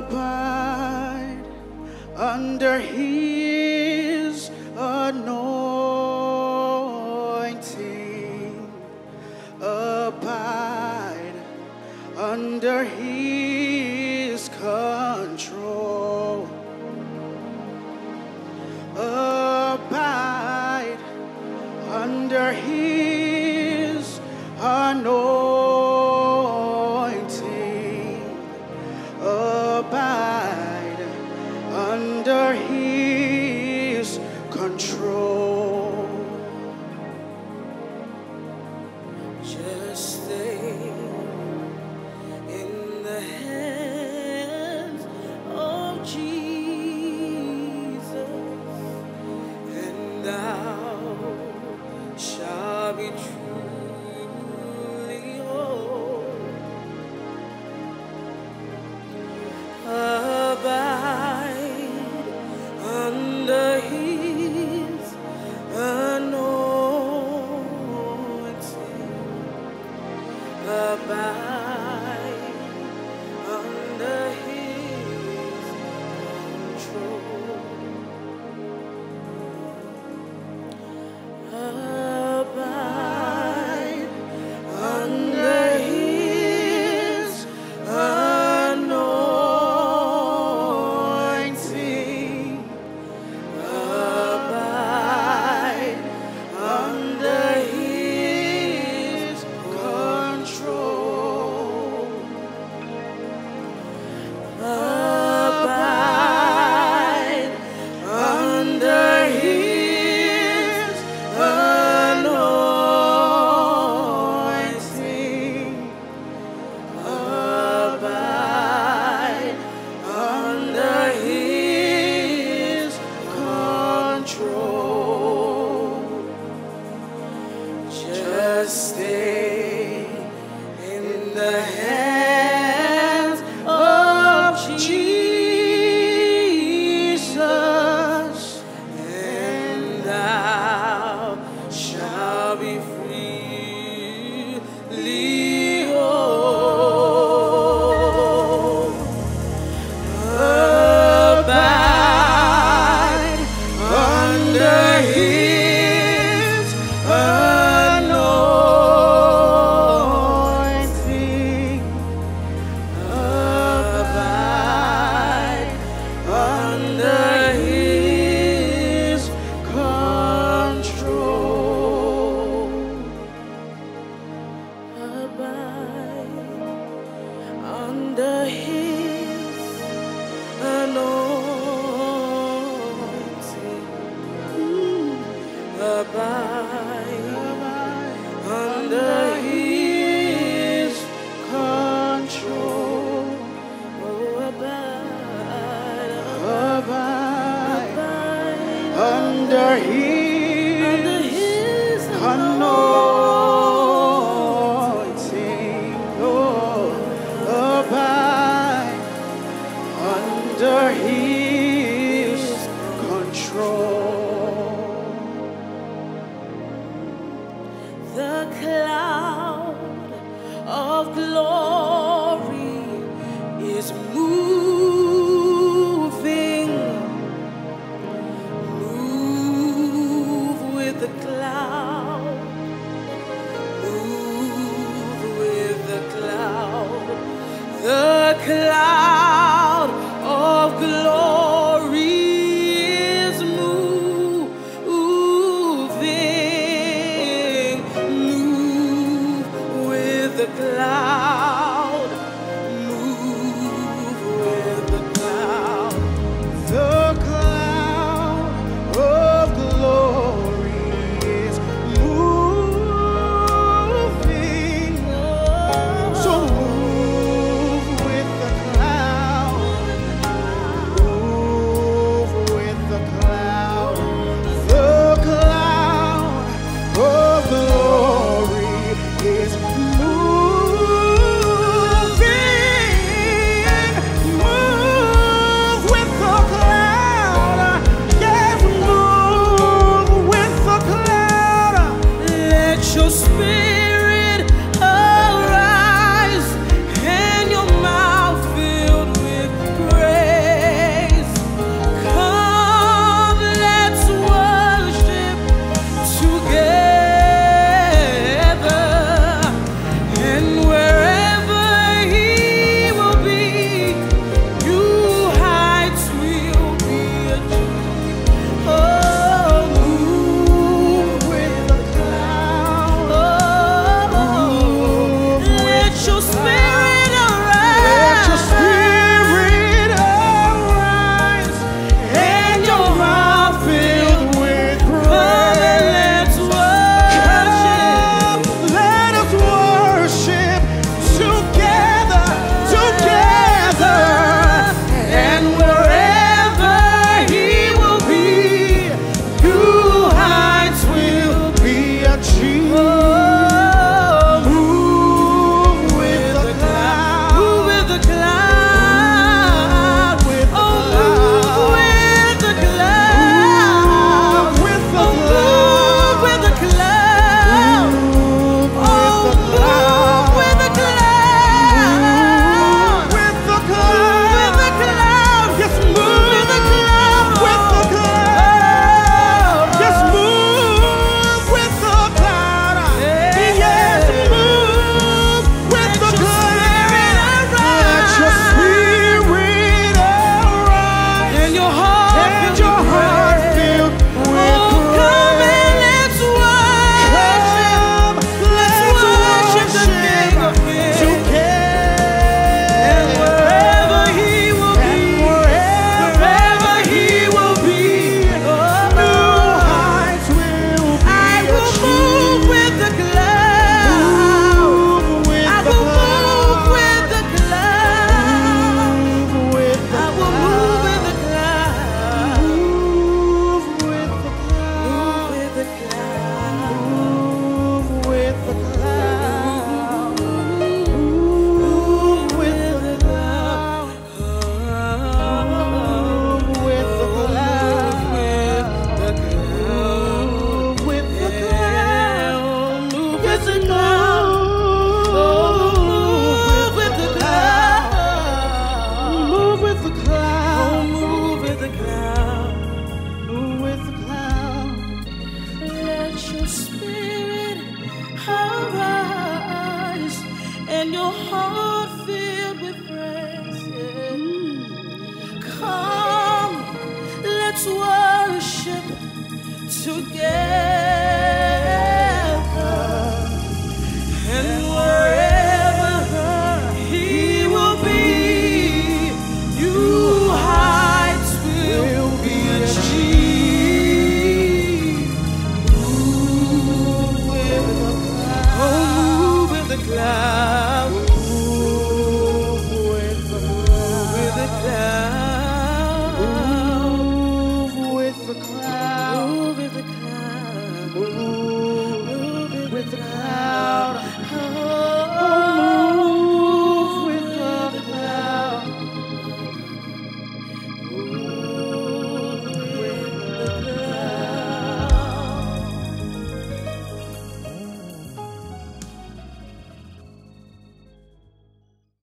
abide under his anointing. Abide under his control. Abide goodbye. His oh, abide under His control. The cloud of glory. alive. And your heart filled with praise. Come, let's worship together.